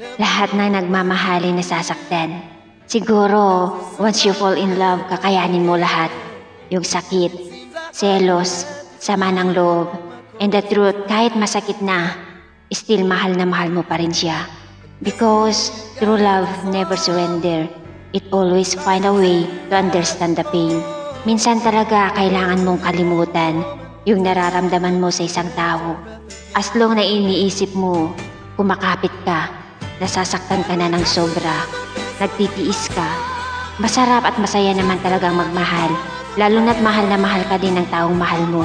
Lahat ng nagmamahalin nasasaktan. Siguro, once you fall in love, kakayanin mo lahat. Yung sakit, selos, sama ng loob, and the truth, kahit masakit na, still mahal na mahal mo pa rin siya. Because true love never surrender. It always find a way to understand the pain. Minsan talaga kailangan mong kalimutan yung nararamdaman mo sa isang tao. As long na iniisip mo, kumakapit ka, nasasaktan ka na ng sobra, nagtitiis ka. Masarap at masaya naman talagang magmahal, lalo na't mahal na mahal ka din ng taong mahal mo.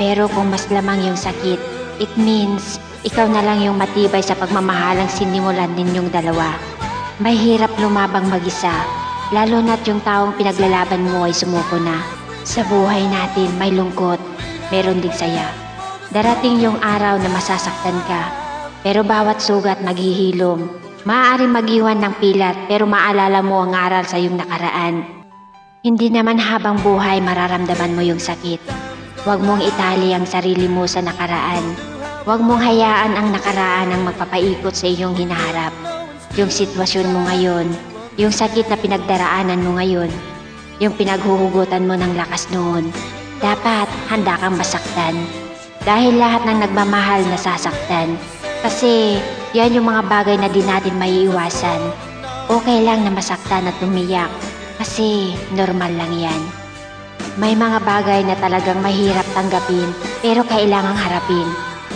Pero kung mas lamang yung sakit, it means ikaw na lang yung matibay sa pagmamahalang sinimulan ninyong dalawa. May hirap lumabang mag-isa, lalo na't yung taong pinaglalaban mo ay sumuko na. Sa buhay natin may lungkot, meron ding saya. Darating yung araw na masasaktan ka, pero bawat sugat maghihilom. Maaari mag-iwan ng pilat pero maalala mo ang aral sa iyong nakaraan. Hindi naman habang buhay mararamdaman mo yung sakit. Huwag mong itali ang sarili mo sa nakaraan. Huwag mong hayaan ang nakaraan ang magpapaikot sa iyong hinaharap. Yung sitwasyon mo ngayon, yung sakit na pinagdaraanan mo ngayon, yung pinaghuhugutan mo ng lakas noon, dapat handa kang masaktan. Dahil lahat ng nagmamahal nasasaktan. Kasi yan yung mga bagay na di natin maiiwasan. Okay lang na masaktan at umiyak kasi normal lang yan. May mga bagay na talagang mahirap tanggapin pero kailangang harapin.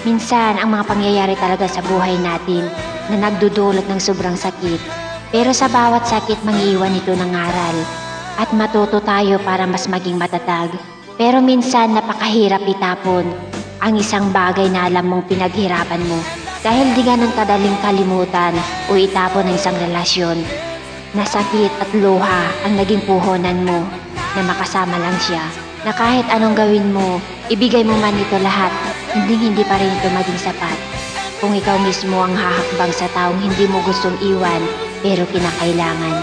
Minsan ang mga pangyayari talaga sa buhay natin na nagdudulot ng sobrang sakit. Pero sa bawat sakit mangiiwan ito ng aral at matuto tayo para mas maging matatag. Pero minsan napakahirap itapon ang isang bagay na alam mong pinaghirapan mo dahil di ganun kadaling kalimutan o itapon ang isang relasyon. Nasakit at luha ang naging puhunan mo na makasama lang siya na kahit anong gawin mo, ibigay mo man ito lahat, hindi hindi pa rin ito maging sapat. Kung ikaw mismo ang hahakbang sa taong hindi mo gustong iwan pero kinakailangan.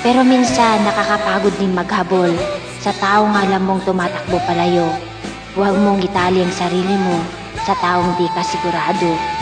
Pero minsan nakakapagod din maghabol sa taong alam mong tumatakbo palayo. Huwag mong itali ang sarili mo sa taong di ka sigurado